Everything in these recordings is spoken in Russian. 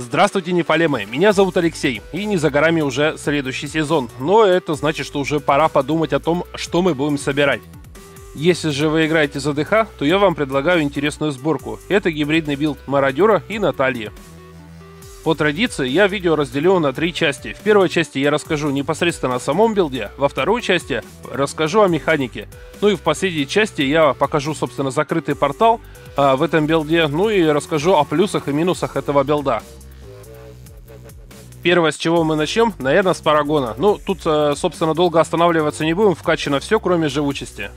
Здравствуйте, нефалемы! Меня зовут Алексей, и не за горами уже следующий сезон, но это значит, что уже пора подумать о том, что мы будем собирать. Если же вы играете за ДХ, то я вам предлагаю интересную сборку. Это гибридный билд Мародера и Натальи. По традиции я видео разделю на три части. В первой части я расскажу непосредственно о самом билде, во второй части расскажу о механике. Ну и в последней части я покажу, собственно, закрытый портал а, в этом билде, ну и расскажу о плюсах и минусах этого билда. Первое, с чего мы начнем, наверное, с парагона. Ну, тут, э, собственно, долго останавливаться не будем, вкачано все, кроме живучести.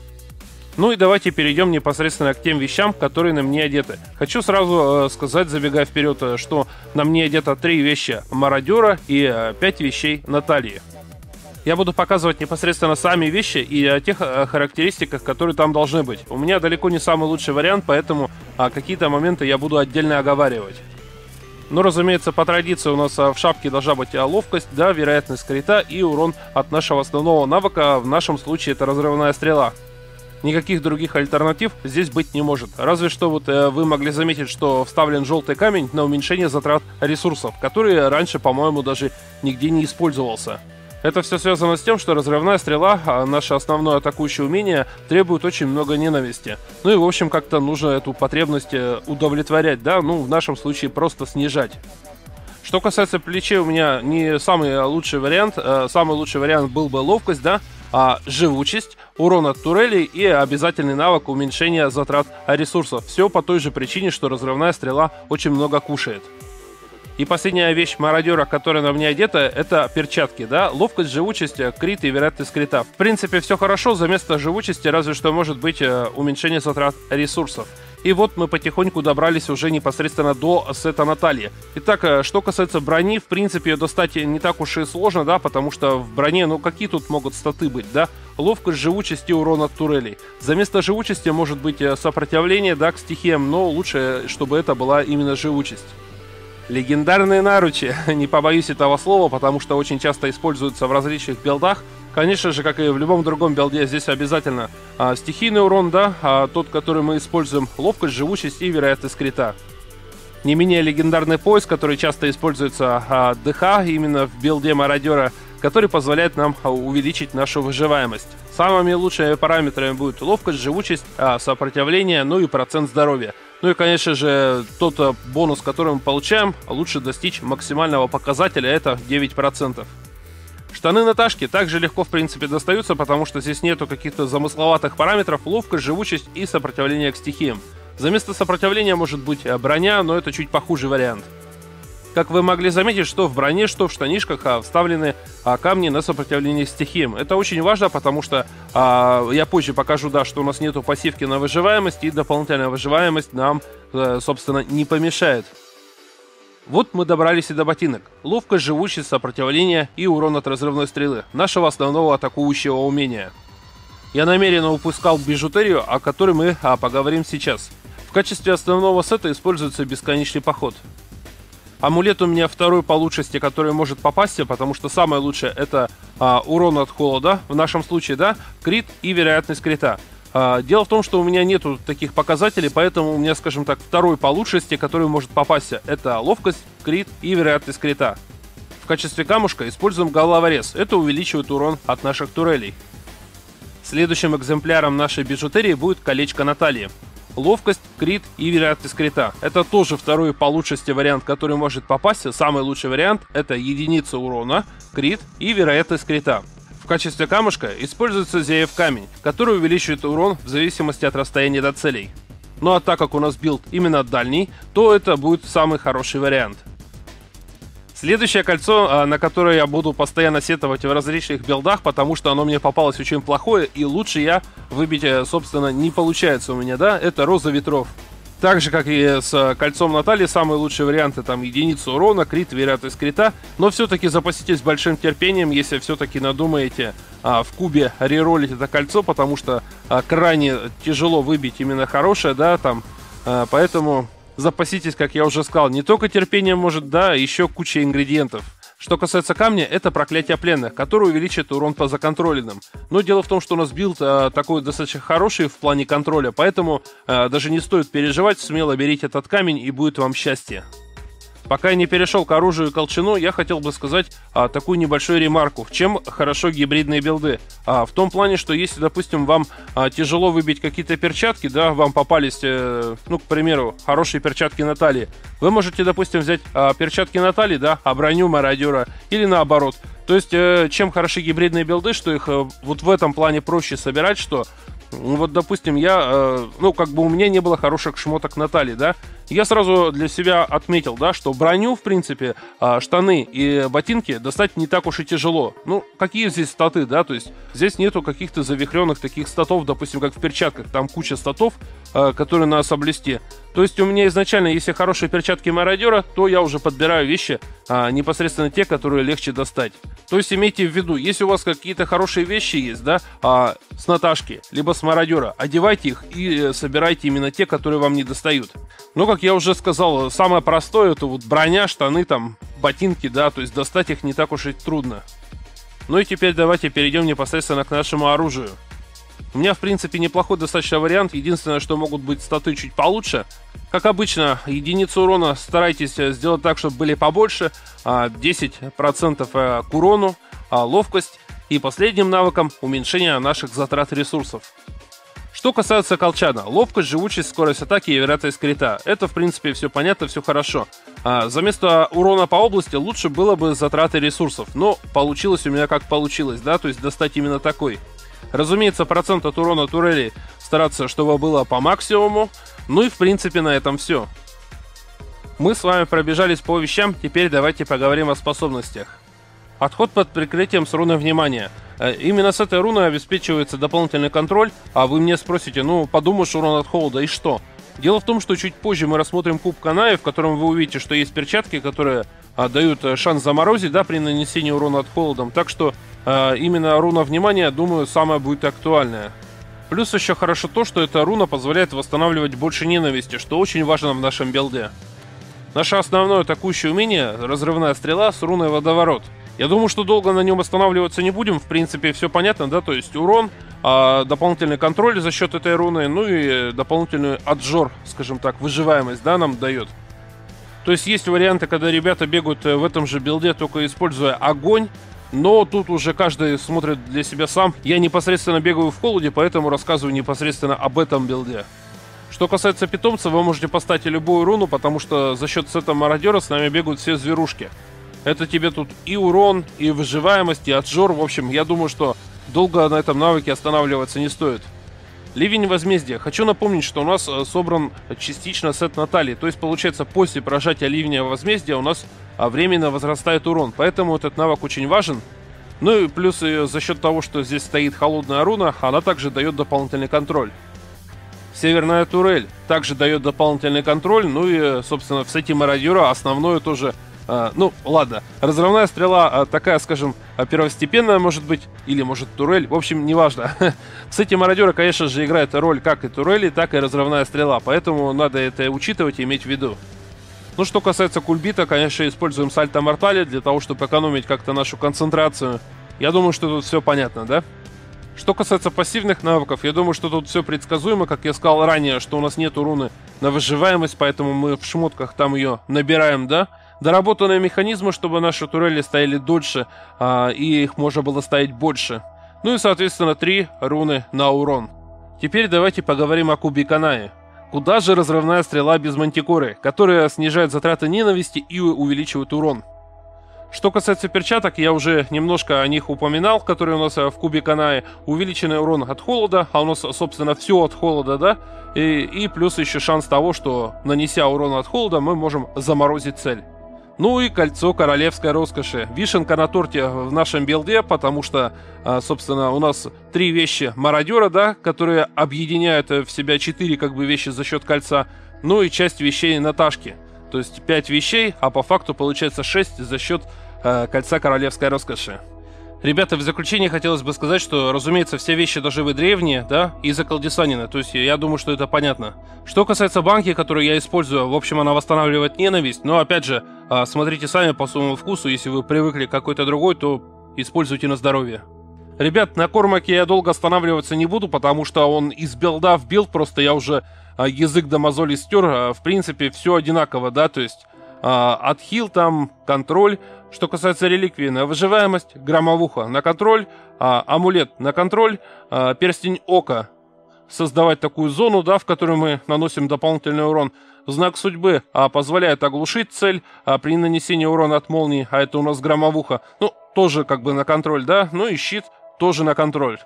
Ну и давайте перейдем непосредственно к тем вещам, которые на мне одеты. Хочу сразу э, сказать, забегая вперед, э, что на мне одето три вещи мародера и пять вещей Натальи. Я буду показывать непосредственно сами вещи и о тех характеристиках, которые там должны быть. У меня далеко не самый лучший вариант, поэтому а, какие-то моменты я буду отдельно оговаривать. Но, разумеется, по традиции у нас а, в шапке должна быть а, ловкость, да, вероятность крита и урон от нашего основного навыка, в нашем случае это разрывная стрела. Никаких других альтернатив здесь быть не может. Разве что вот э, вы могли заметить, что вставлен желтый камень на уменьшение затрат ресурсов, который раньше, по-моему, даже нигде не использовался. Это все связано с тем, что разрывная стрела, а наше основное атакующее умение, требует очень много ненависти. Ну и, в общем, как-то нужно эту потребность э, удовлетворять, да, ну, в нашем случае просто снижать. Что касается плечей, у меня не самый лучший вариант. Э, самый лучший вариант был бы ловкость, да, а живучесть, урон от турелей и обязательный навык уменьшения затрат ресурсов. Все по той же причине, что разрывная стрела очень много кушает. И последняя вещь мародера, которая на мне одета, это перчатки, да? Ловкость, живучесть, крит и вероятность крита. В принципе, все хорошо, за место живучести разве что может быть э, уменьшение затрат ресурсов. И вот мы потихоньку добрались уже непосредственно до сета Натальи. Итак, э, что касается брони, в принципе, ее достать не так уж и сложно, да, потому что в броне, ну какие тут могут статы быть, да? Ловкость, живучесть и урон от турелей. За место живучести может быть э, сопротивление, да, к стихиям, но лучше, чтобы это была именно живучесть. Легендарные наручи, не побоюсь этого слова, потому что очень часто используются в различных билдах. Конечно же, как и в любом другом билде, здесь обязательно а, стихийный урон, да, а тот, который мы используем, ловкость, живучесть и вероятность крита. Не менее легендарный пояс, который часто используется а, ДХ именно в билде мародера, который позволяет нам а, увеличить нашу выживаемость. Самыми лучшими параметрами будут ловкость, живучесть, а, сопротивление, ну и процент здоровья. Ну и, конечно же, тот э, бонус, который мы получаем, лучше достичь максимального показателя, это 9%. Штаны Наташки также легко, в принципе, достаются, потому что здесь нету каких-то замысловатых параметров, ловкость, живучесть и сопротивление к стихиям. За место сопротивления может быть э, броня, но это чуть похуже вариант. Как вы могли заметить, что в броне, что в штанишках а, вставлены а, камни на сопротивление стихиям. Это очень важно, потому что а, я позже покажу, да, что у нас нету пассивки на выживаемость, и дополнительная выживаемость нам, а, собственно, не помешает. Вот мы добрались и до ботинок. Ловкость, живучесть, сопротивление и урон от разрывной стрелы. Нашего основного атакующего умения. Я намеренно упускал бижутерию, о которой мы поговорим сейчас. В качестве основного сета используется бесконечный поход. Амулет у меня второй по лучшести, который может попасть, потому что самое лучшее это а, урон от холода, в нашем случае, да, крит и вероятность крита. А, дело в том, что у меня нету таких показателей, поэтому у меня, скажем так, второй по лучшести, который может попасть, это ловкость, крит и вероятность крита. В качестве камушка используем головорез. Это увеличивает урон от наших турелей. Следующим экземпляром нашей бижутерии будет колечко Натальи ловкость, крит и вероятность крита. Это тоже второй по лучшести вариант, который может попасть. Самый лучший вариант это единица урона, крит и вероятность крита. В качестве камушка используется Зеев камень, который увеличивает урон в зависимости от расстояния до целей. Ну а так как у нас билд именно дальний, то это будет самый хороший вариант. Следующее кольцо, а, на которое я буду постоянно сетовать в различных билдах, потому что оно мне попалось очень плохое, и лучше я выбить, э, собственно, не получается у меня, да, это Роза Ветров. Так же, как и с кольцом Натальи, самые лучшие варианты там единица урона, крит, вероятность крита. Но все-таки запаситесь большим терпением, если все-таки надумаете а, в кубе реролить это кольцо, потому что а, крайне тяжело выбить именно хорошее, да, там. А, поэтому запаситесь, как я уже сказал, не только терпением может, да, еще куча ингредиентов. Что касается камня, это проклятие пленных, которое увеличит урон по законтроленным. Но дело в том, что у нас билд э, такой достаточно хороший в плане контроля, поэтому э, даже не стоит переживать, смело берите этот камень и будет вам счастье. Пока я не перешел к оружию и колчану, я хотел бы сказать а, такую небольшую ремарку. Чем хорошо гибридные билды? А, в том плане, что если, допустим, вам а, тяжело выбить какие-то перчатки, да, вам попались, э, ну, к примеру, хорошие перчатки Натальи, вы можете, допустим, взять а, перчатки Натальи, да, а броню мародера, или наоборот. То есть, э, чем хороши гибридные билды, что их э, вот в этом плане проще собирать, что вот, допустим, я, э, ну, как бы у меня не было хороших шмоток Натальи, да, я сразу для себя отметил, да, что броню, в принципе, э, штаны и ботинки достать не так уж и тяжело. Ну, какие здесь статы, да, то есть здесь нету каких-то завихренных таких статов, допустим, как в перчатках, там куча статов, э, которые надо соблюсти. То есть у меня изначально, если хорошие перчатки мародера, то я уже подбираю вещи а, непосредственно те, которые легче достать. То есть имейте в виду, если у вас какие-то хорошие вещи есть, да, а, с Наташки, либо с мародера, одевайте их и э, собирайте именно те, которые вам не достают. Но, как я уже сказал, самое простое это вот броня, штаны, там, ботинки, да, то есть достать их не так уж и трудно. Ну и теперь давайте перейдем непосредственно к нашему оружию. У меня, в принципе, неплохой достаточно вариант. Единственное, что могут быть статы чуть получше. Как обычно, единицу урона старайтесь э, сделать так, чтобы были побольше. 10% а, э, к урону, а, ловкость. И последним навыком уменьшение наших затрат ресурсов. Что касается колчана, ловкость, живучесть, скорость атаки и вероятность крита. Это, в принципе, все понятно, все хорошо. А, за место урона по области лучше было бы затраты ресурсов. Но получилось у меня как получилось, да, то есть достать именно такой. Разумеется, процент от урона турели стараться, чтобы было по максимуму. Ну и в принципе на этом все. Мы с вами пробежались по вещам, теперь давайте поговорим о способностях. Отход под прикрытием с руной внимания. Э, именно с этой руной обеспечивается дополнительный контроль, а вы мне спросите, ну подумаешь урон от холода и что? Дело в том, что чуть позже мы рассмотрим куб Канаи, в котором вы увидите, что есть перчатки, которые а, дают э, шанс заморозить, да, при нанесении урона от холодом. Так что а, именно руна внимания, думаю, самая будет актуальная. Плюс еще хорошо то, что эта руна позволяет восстанавливать больше ненависти, что очень важно в нашем билде. Наше основное атакующее умение – разрывная стрела с руной водоворот. Я думаю, что долго на нем останавливаться не будем, в принципе, все понятно, да, то есть урон, а, дополнительный контроль за счет этой руны, ну и дополнительный отжор, скажем так, выживаемость, да, нам дает. То есть есть варианты, когда ребята бегают э, в этом же билде, только используя огонь, но тут уже каждый смотрит для себя сам. Я непосредственно бегаю в холоде, поэтому рассказываю непосредственно об этом билде. Что касается питомца, вы можете поставить любую руну, потому что за счет сета мародера с нами бегают все зверушки. Это тебе тут и урон, и выживаемость, и отжор. В общем, я думаю, что долго на этом навыке останавливаться не стоит. Ливень возмездия. Хочу напомнить, что у нас э, собран частично сет Натальи. То есть, получается, после прожатия ливня возмездия у нас а, временно возрастает урон. Поэтому этот навык очень важен. Ну и плюс и за счет того, что здесь стоит холодная руна, она также дает дополнительный контроль. Северная турель также дает дополнительный контроль. Ну и, собственно, в сете мародера основное тоже ну, ладно. Разрывная стрела а, такая, скажем, а, первостепенная может быть, или может турель, в общем, неважно. С этим мародера, конечно же, играет роль как и турели, так и разрывная стрела, поэтому надо это учитывать и иметь в виду. Ну, что касается кульбита, конечно, используем сальто мортали для того, чтобы экономить как-то нашу концентрацию. Я думаю, что тут все понятно, да? Что касается пассивных навыков, я думаю, что тут все предсказуемо, как я сказал ранее, что у нас нет руны на выживаемость, поэтому мы в шмотках там ее набираем, да? Доработанные механизмы, чтобы наши турели стояли дольше, а, и их можно было ставить больше. Ну и, соответственно, три руны на урон. Теперь давайте поговорим о кубе Канаи. Куда же разрывная стрела без мантикоры, которая снижает затраты ненависти и увеличивает урон? Что касается перчаток, я уже немножко о них упоминал, которые у нас в кубе Канаи. Увеличенный урон от холода, а у нас, собственно, все от холода, да? И, и плюс еще шанс того, что, нанеся урон от холода, мы можем заморозить цель. Ну и кольцо королевской роскоши. Вишенка на торте в нашем билде, потому что, а, собственно, у нас три вещи мародера, да, которые объединяют в себя четыре как бы вещи за счет кольца. Ну и часть вещей Наташки. То есть пять вещей, а по факту получается шесть за счет э, кольца королевской роскоши. Ребята, в заключение хотелось бы сказать, что, разумеется, все вещи должны быть древние, да, и заколдесанены, то есть я думаю, что это понятно. Что касается банки, которую я использую, в общем, она восстанавливает ненависть, но, опять же, а, смотрите сами по своему вкусу, если вы привыкли к какой-то другой, то используйте на здоровье. Ребят, на Кормаке я долго останавливаться не буду, потому что он из билда в билд, просто я уже а, язык до мозоли стер, а, в принципе, все одинаково, да, то есть отхил там, контроль. Что касается реликвии, на выживаемость, громовуха на контроль, а, амулет на контроль, а, перстень ока. Создавать такую зону, да, в которой мы наносим дополнительный урон. Знак судьбы а, позволяет оглушить цель а, при нанесении урона от молнии, а это у нас громовуха. Ну, тоже как бы на контроль, да. Ну и щит тоже на контроль.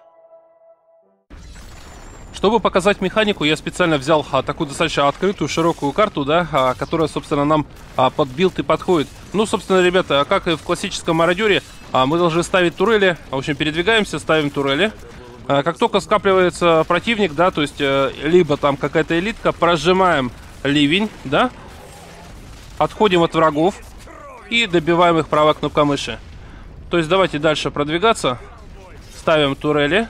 Чтобы показать механику, я специально взял а, такую достаточно открытую, широкую карту, да, а, которая, собственно, нам а, под билд и подходит. Ну, собственно, ребята, как и в классическом мародере, а, мы должны ставить турели. В общем, передвигаемся, ставим турели. А, как только скапливается противник, да, то есть а, либо там какая-то элитка, прожимаем ливень, да, отходим от врагов и добиваем их правой кнопкой мыши. То есть давайте дальше продвигаться. Ставим турели.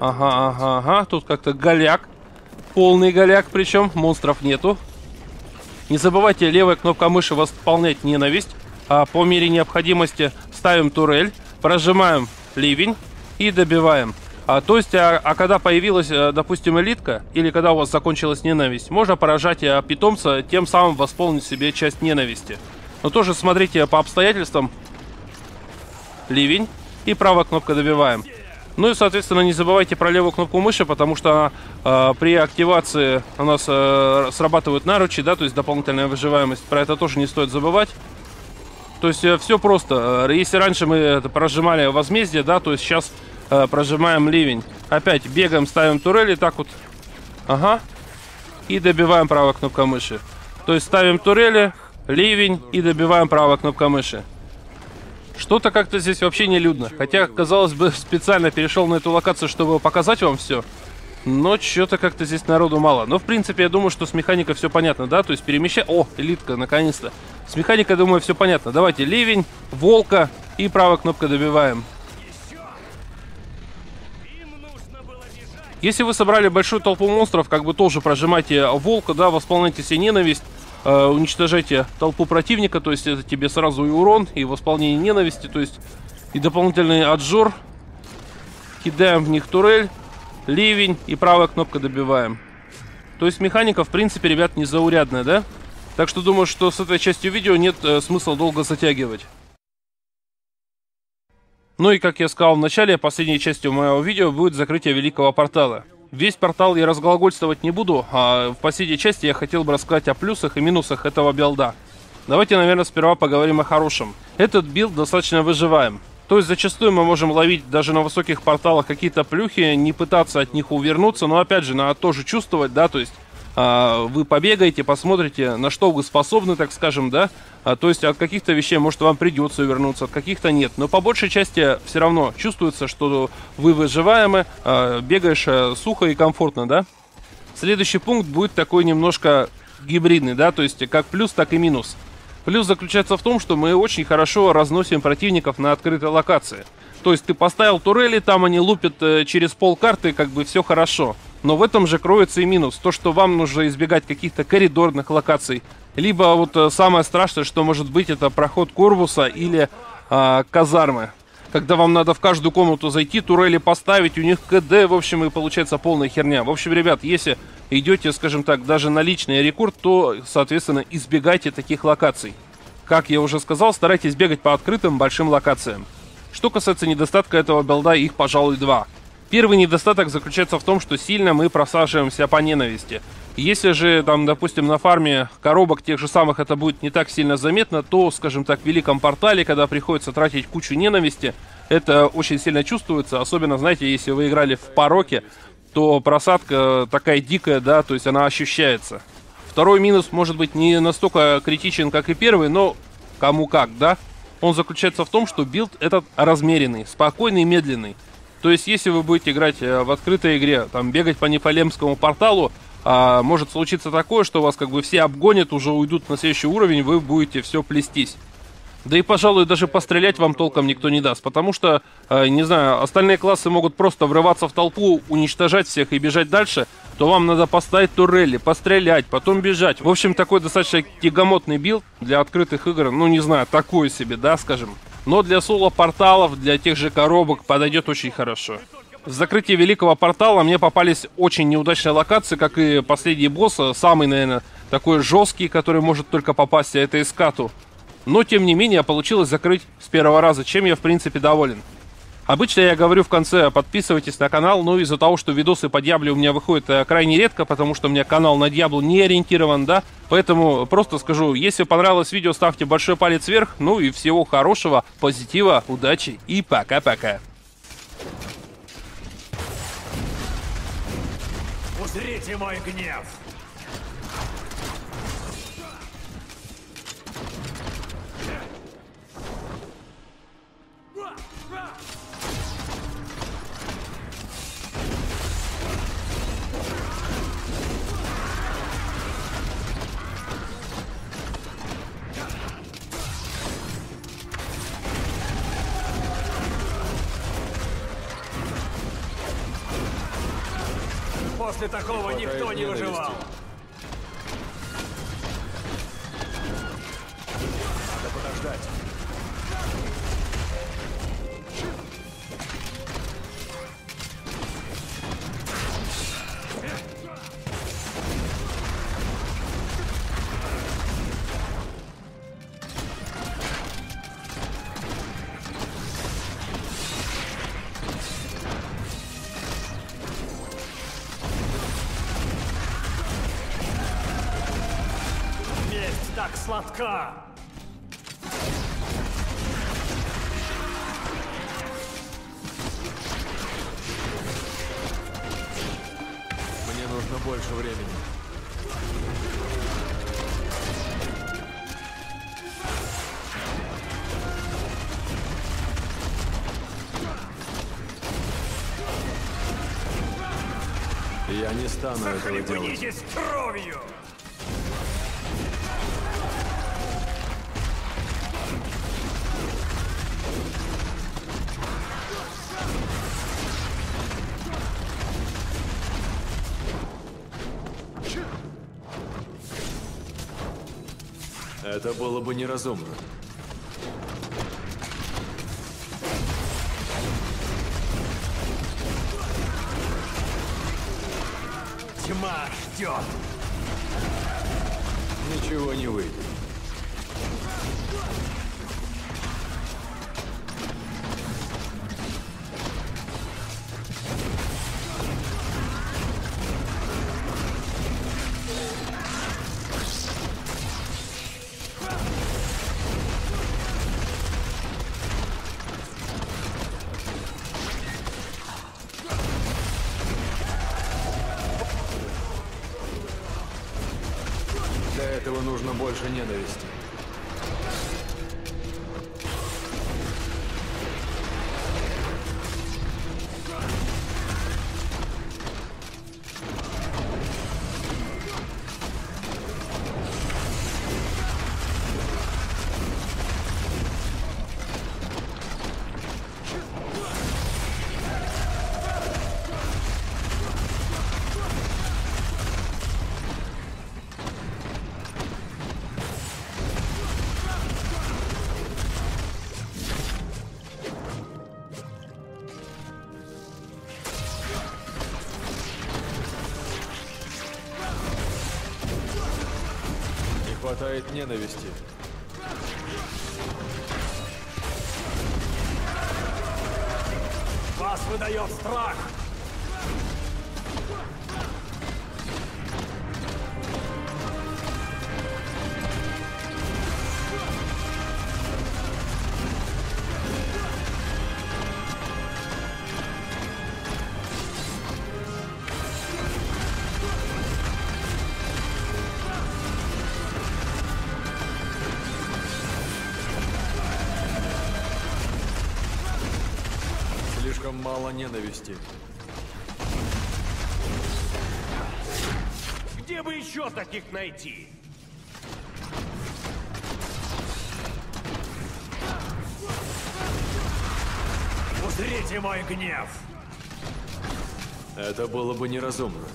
Ага, ага, ага. Тут как-то голяк. Полный голяк, причем монстров нету. Не забывайте левая кнопка мыши восполнять ненависть. А по мере необходимости ставим турель, прожимаем ливень и добиваем. А, то есть, а, а когда появилась, э, допустим, элитка, или когда у вас закончилась ненависть, можно поражать а, питомца, тем самым восполнить себе часть ненависти. Но тоже смотрите по обстоятельствам. Ливень и правая кнопка добиваем. Ну и, соответственно, не забывайте про левую кнопку мыши, потому что э, при активации у нас э, срабатывают наручи, да, то есть дополнительная выживаемость. Про это тоже не стоит забывать. То есть э, все просто. Э, если раньше мы это прожимали возмездие, да, то есть сейчас э, прожимаем ливень. Опять бегаем, ставим турели, так вот. Ага. И добиваем правой кнопкой мыши. То есть ставим турели, ливень и добиваем правой кнопкой мыши. Что-то как-то здесь вообще не людно. Хотя, казалось бы, специально перешел на эту локацию, чтобы показать вам все. Но что-то как-то здесь народу мало. Но, в принципе, я думаю, что с механикой все понятно, да? То есть перемещай... О, элитка, наконец-то. С механикой, думаю, все понятно. Давайте ливень, волка и правая кнопка добиваем. Если вы собрали большую толпу монстров, как бы тоже прожимайте волка, да, восполняйте себе ненависть. Э, уничтожайте толпу противника, то есть это тебе сразу и урон, и восполнение ненависти, то есть и дополнительный отжор. Кидаем в них турель, ливень и правая кнопка добиваем. То есть механика, в принципе, ребят, незаурядная, да? Так что думаю, что с этой частью видео нет э, смысла долго затягивать. Ну и как я сказал в начале, последней частью моего видео будет закрытие великого портала. Весь портал я разглагольствовать не буду, а в последней части я хотел бы рассказать о плюсах и минусах этого билда. Давайте, наверное, сперва поговорим о хорошем. Этот билд достаточно выживаем. То есть зачастую мы можем ловить даже на высоких порталах какие-то плюхи, не пытаться от них увернуться, но опять же, надо тоже чувствовать, да, то есть вы побегаете, посмотрите, на что вы способны, так скажем, да. А, то есть от каких-то вещей, может, вам придется вернуться, от каких-то нет. Но по большей части все равно чувствуется, что вы выживаемы, а, бегаешь э, сухо и комфортно, да. Следующий пункт будет такой немножко гибридный, да, то есть как плюс, так и минус. Плюс заключается в том, что мы очень хорошо разносим противников на открытой локации. То есть ты поставил турели, там они лупят э, через пол карты, как бы все хорошо. Но в этом же кроется и минус. То, что вам нужно избегать каких-то коридорных локаций. Либо вот э, самое страшное, что может быть, это проход Корвуса или э, казармы. Когда вам надо в каждую комнату зайти, турели поставить, у них КД, в общем, и получается полная херня. В общем, ребят, если идете, скажем так, даже на личный рекорд, то, соответственно, избегайте таких локаций. Как я уже сказал, старайтесь бегать по открытым большим локациям. Что касается недостатка этого билда, их, пожалуй, два. Первый недостаток заключается в том, что сильно мы просаживаемся по ненависти. Если же, там, допустим, на фарме коробок тех же самых это будет не так сильно заметно, то, скажем так, в Великом Портале, когда приходится тратить кучу ненависти, это очень сильно чувствуется. Особенно, знаете, если вы играли в Пороке, то просадка такая дикая, да, то есть она ощущается. Второй минус может быть не настолько критичен, как и первый, но кому как, да? Он заключается в том, что билд этот размеренный, спокойный и медленный. То есть, если вы будете играть э, в открытой игре, там, бегать по нефалемскому порталу, а, может случиться такое, что вас как бы все обгонят, уже уйдут на следующий уровень, вы будете все плестись. Да и, пожалуй, даже пострелять вам толком никто не даст, потому что, э, не знаю, остальные классы могут просто врываться в толпу, уничтожать всех и бежать дальше, то вам надо поставить турели, пострелять, потом бежать. В общем, такой достаточно тягомотный билд для открытых игр, ну, не знаю, такой себе, да, скажем. Но для соло-порталов, для тех же коробок подойдет очень хорошо. В закрытии великого портала мне попались очень неудачные локации, как и последний босс, самый, наверное, такой жесткий, который может только попасть, а это Искату. Но, тем не менее, получилось закрыть с первого раза, чем я, в принципе, доволен. Обычно я говорю в конце, подписывайтесь на канал, но из-за того, что видосы по Диабле у меня выходят э, крайне редко, потому что у меня канал на Диаблу не ориентирован, да, поэтому просто скажу, если понравилось видео, ставьте большой палец вверх, ну и всего хорошего, позитива, удачи и пока-пока. Узрите мой гнев! После такого никто не выживал. Надо подождать. Я не стану этого делать. Кровью! Это было бы неразумно. Больше ненависти. Хватает ненависти. Вас выдает страх! Где бы еще таких найти? Узрите мой гнев! Это было бы неразумно.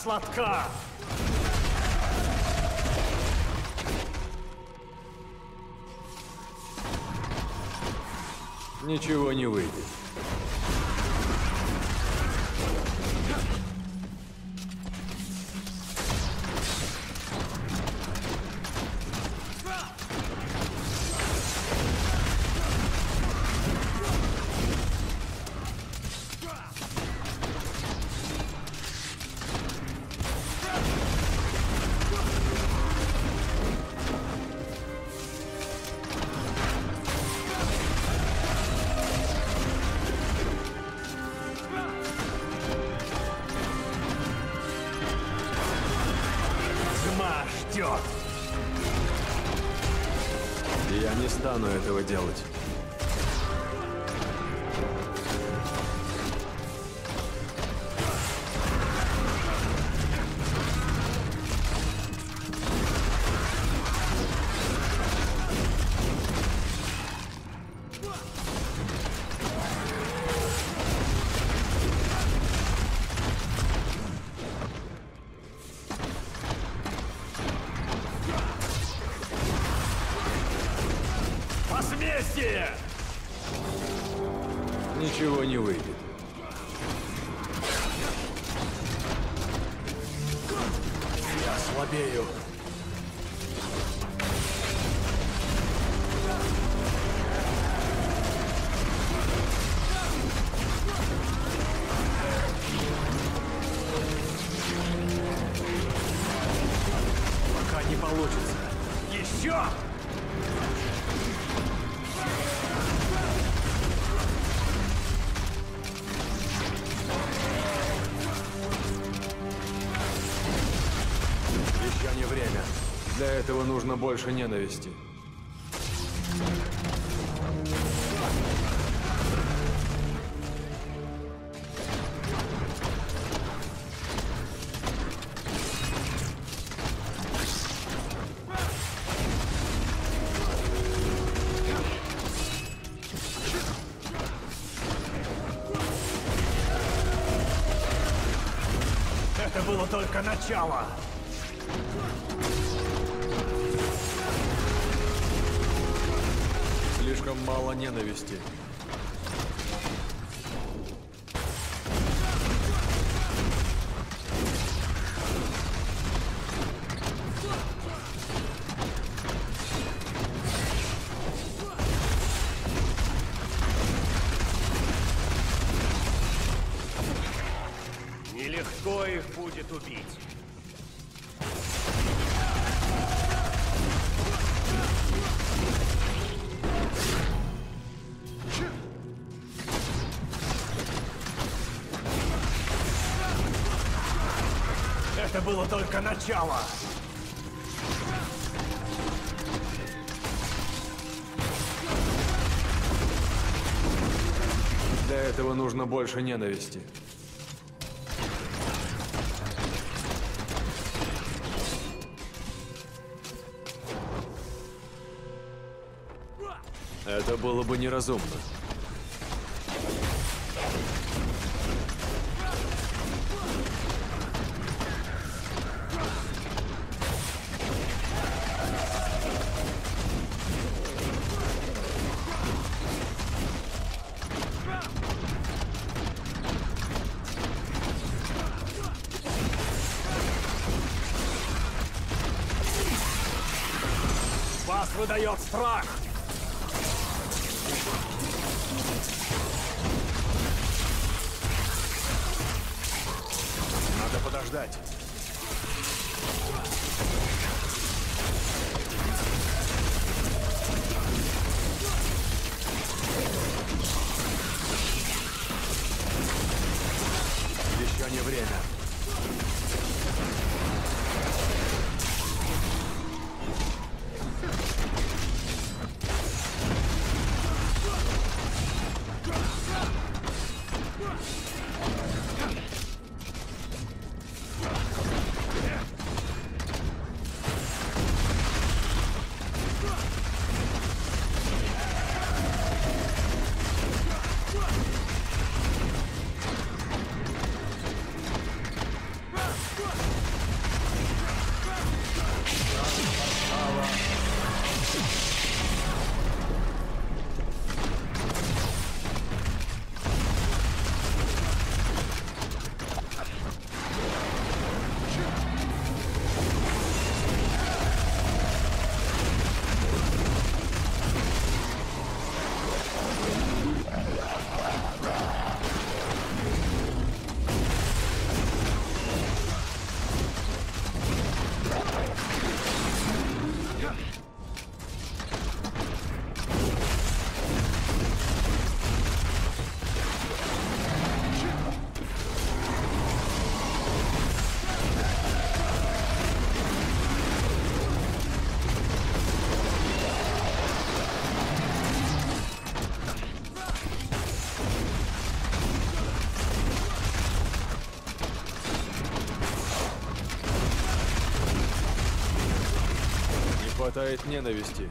Сладка! Ничего не выйдет. Этого нужно больше ненависти. Это было только начало. Это было только начало. Для этого нужно больше ненависти. Бы неразумно. Выдает страх. Надо хватает ненависти.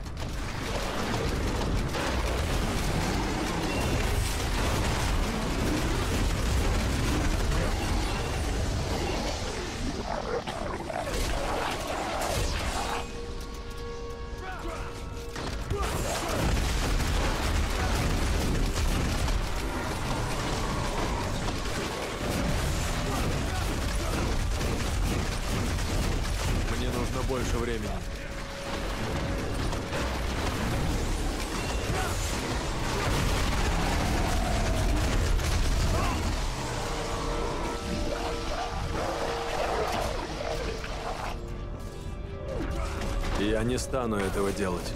Я не стану этого делать.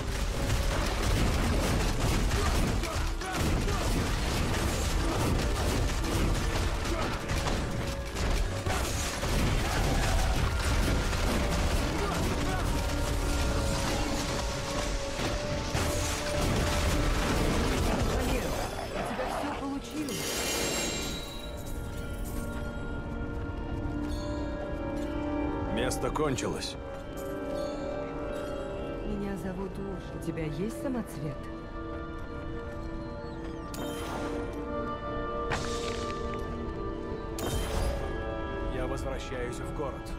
Место кончилось. Зовут Уж. У тебя есть самоцвет? Я возвращаюсь в город.